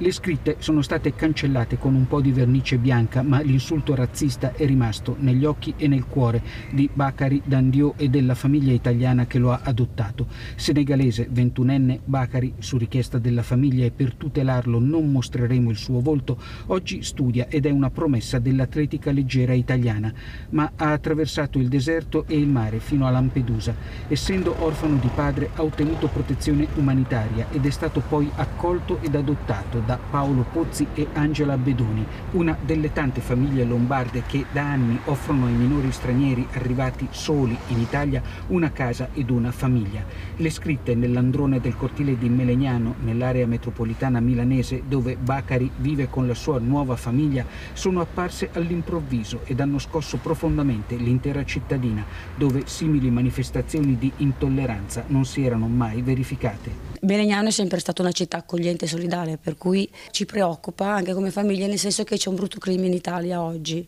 Le scritte sono state cancellate con un po' di vernice bianca, ma l'insulto razzista è rimasto negli occhi e nel cuore di Bakari Dandio e della famiglia italiana che lo ha adottato. Senegalese, ventunenne, Bakari, su richiesta della famiglia e per tutelarlo non mostreremo il suo volto, oggi studia ed è una promessa dell'atletica leggera italiana, ma ha attraversato il deserto e il mare fino a Lampedusa. Essendo orfano di padre ha ottenuto protezione umanitaria ed è stato poi accolto ed adottato da Paolo Pozzi e Angela Bedoni, una delle tante famiglie lombarde che da anni offrono ai minori stranieri arrivati soli in Italia una casa ed una famiglia. Le scritte nell'androne del cortile di Melegnano, nell'area metropolitana milanese, dove Bacari vive con la sua nuova famiglia, sono apparse all'improvviso ed hanno scosso profondamente l'intera cittadina, dove simili manifestazioni di intolleranza non si erano mai verificate. Melegnano è sempre stata una città accogliente e solidale, per cui ci preoccupa anche come famiglia, nel senso che c'è un brutto crimine in Italia oggi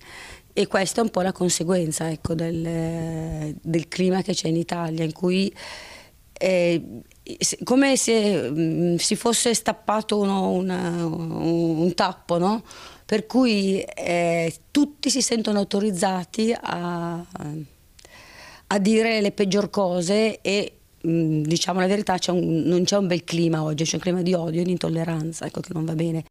e questa è un po' la conseguenza ecco, del, del, clima che c'è in Italia, in cui è come se mh, si fosse stappato uno, una, un, un, tappo, no? per cui eh, tutti si sentono autorizzati a, a dire le peggior cose e diciamo la verità, un, non c'è un bel clima oggi, c'è un clima di odio e di intolleranza, ecco che non va bene.